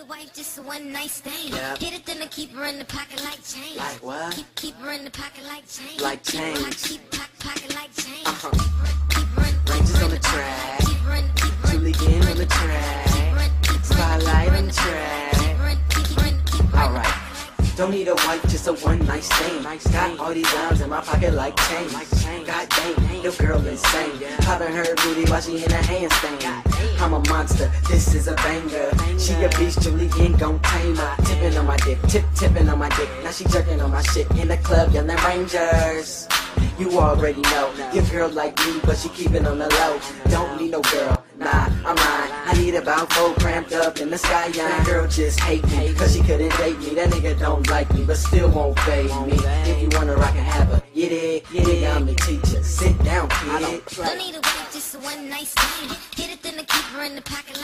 a wife, just a one night stand. Yep. Hit it, then I keep her in the pocket like change. Like what? Keep, keep her in the pocket like change. Like Keep change. Keep pocket, pocket like change. Uh-huh. Keep her in- keep Ranges her in on the track. keep her in- keep her in- Julie keep Ann her on the track. keep keep Spotlight on the track. keep keep keep the Alright. Don't need a wife, just a one night stand. Got all these dimes in my pocket like change. God dang, your girl insane. Her booty while she in a handstand. I'm a monster, this is a banger. She a beast, Julie ain't gon' tame her. Tipping on my dick, tip tipping on my dick. Now she jerking on my shit in the club, yelling Rangers. You already know, your girl like me, but she keep it on the low. Don't need no girl, nah, I'm mine. I need about four cramped up in the sky. Young girl just hate me, cause she couldn't date me. That nigga don't like me, but still won't fade me. If you wanna rock and have her, get it, get it, I'm the teacher. Sit down, kid. I Don't play. don't need a wife, just a one night stand. Hit it, then I keep her in the pocket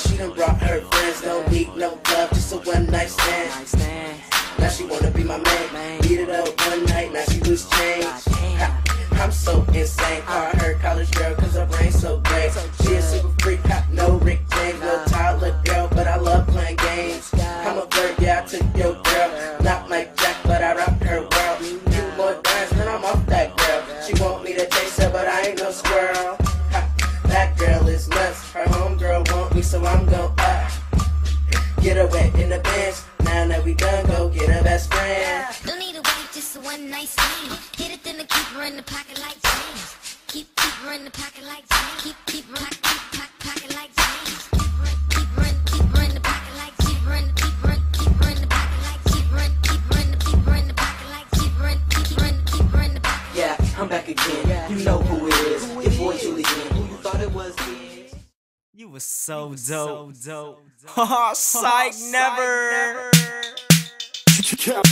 she done brought her friends. No need no love, just a one night stand. Now she wanna be my man. Beat it up one night, now she lose change. I'm so insane. Call get her wet in the bench. Now that we done, go get her best friend. Don't need a wife, just a one night stand. Hit it, then I keep her in the pocket like change. Keep, keep her in the pocket like change. Keep, keep her, keep, pocket, pocket like change. Keep her in, keep her in the pocket like, keep her in, keep her in, keep her in the pocket like, keep her in, keep her in, keep her in the pocket like, keep her in, keep her in, keep her in the pocket. Yeah, I'm back again. You know who it is. Your boy Julie Ann. Who you thought it was, kid? You was so dope. dope. Haha, psych, never. dope.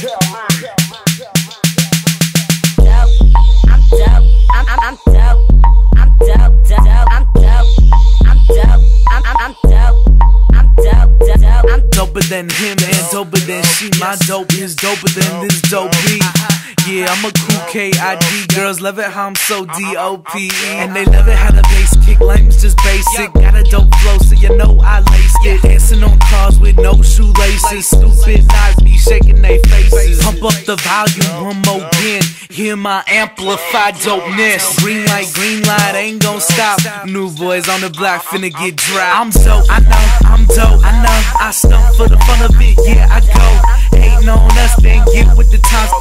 I'm dope. I'm I'm I'm dope. I'm dope. Dope. I'm dope. I'm dope. I'm I'm I'm dope. I'm dope. Dope. I'm Doper than him and doper than she. My dope is doper than this dope beat. Yeah, I'm a cool KID. Girls love it how I'm so DOP. And they love it how the bass kick. Lame's just basic. Got a dope flow, so you know I laced it. Dancing on cars with no shoelaces. Stupid not be shaking they faces. Pump up the volume one more again. Hear my amplified dopeness. Green light, green light, ain't gon' stop. New boys on the block finna get dry. I'm dope, I know, I'm dope,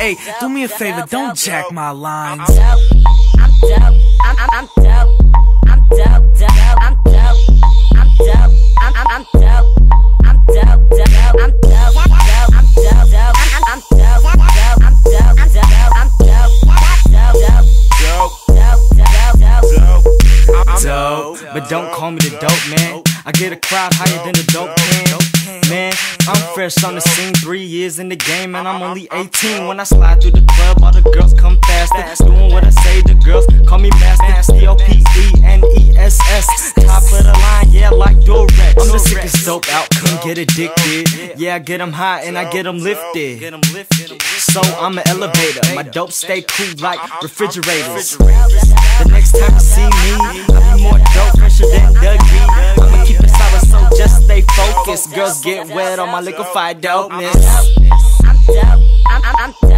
Hey, do me a favor, don't jack my lines. I'm dope. I'm I'm I'm dope. I'm dope. Dope. I'm dope. I'm dope. I'm I'm I'm dope. Dope. But don't call me the dope man. I get a crowd higher than the dope can. Man, I'm fresh on the scene, three years in the game, and I'm only 18. When I slide through the club, all the girls come faster. Doing what I say, the girls call me master. D O P E N E S S. Top of the line, yeah, like Durex. I'm the sickest dope out, get addicted. Yeah, I get 'em high and I get 'em lifted. So I'm an elevator. My dope stay cool like refrigerators. The next time you see me, I'll be more dope, fresher than Dougie. I'ma keep it solid, so just stay focused. Girls get wet on my liquefied dopeness. I'm dope. I'm I'm I'm dope.